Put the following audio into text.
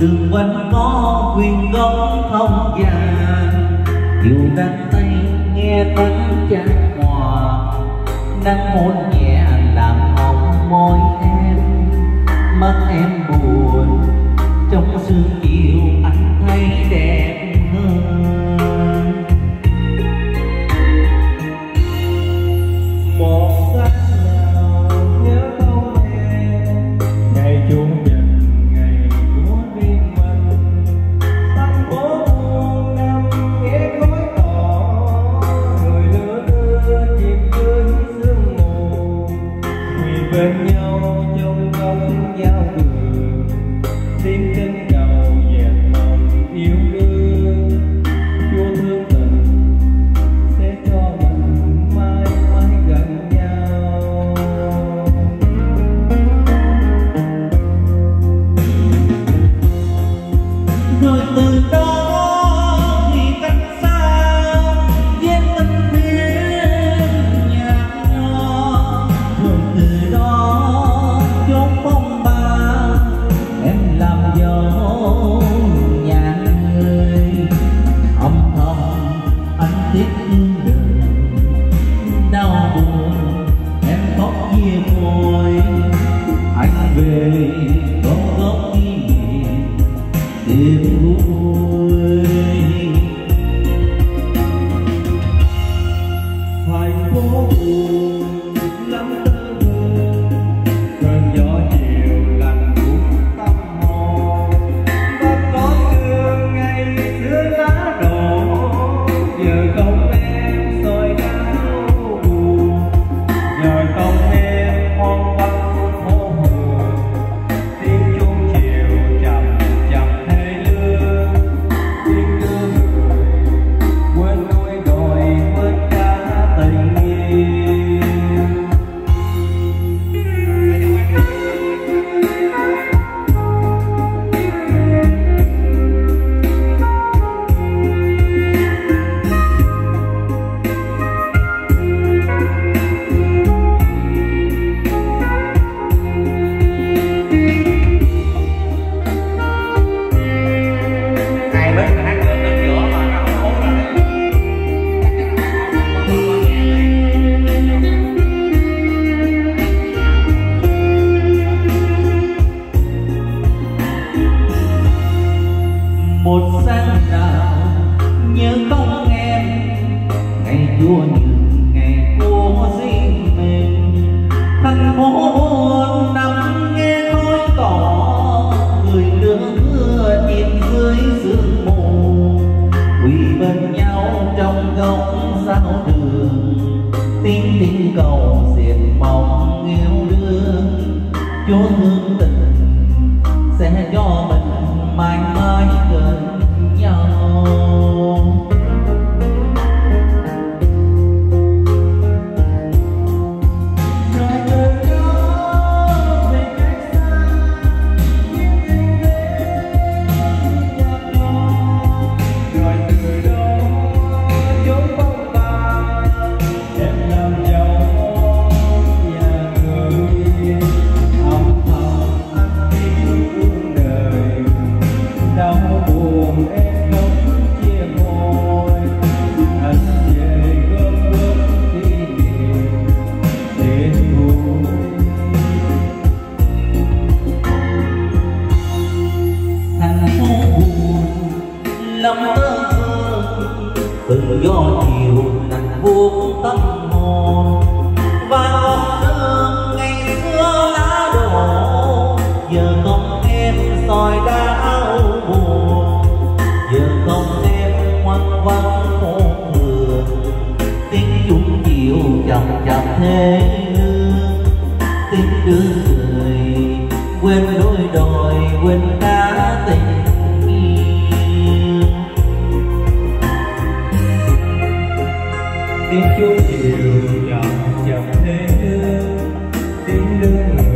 đường quanh có quyền gốc không gian, chiều nắng tay nghe tiếng chán hòa nắng hôn nhẹ làm hồng môi em. Mắt em buồn trong sương về có góc kỷ một sáng nào nhớ không em. Ngày vui những ngày cô riêng mình thành phố buồn nằm nghe khói cỏ người nước mưa nhìn dưới sương mù quỳ bên nhau trong góc giao đường tiếng tiếng cầu diệt mong yêu đương chúa hương tình gió chiều lạnh buông tâm hồn. Và con thương ngày xưa lá đổ, giờ không em soi đau buồn. Giờ không em quan vắng phố phường tiếng chúng chiều chậm chậm thế tiếng đưa người quên đôi đòi quên ta yeah.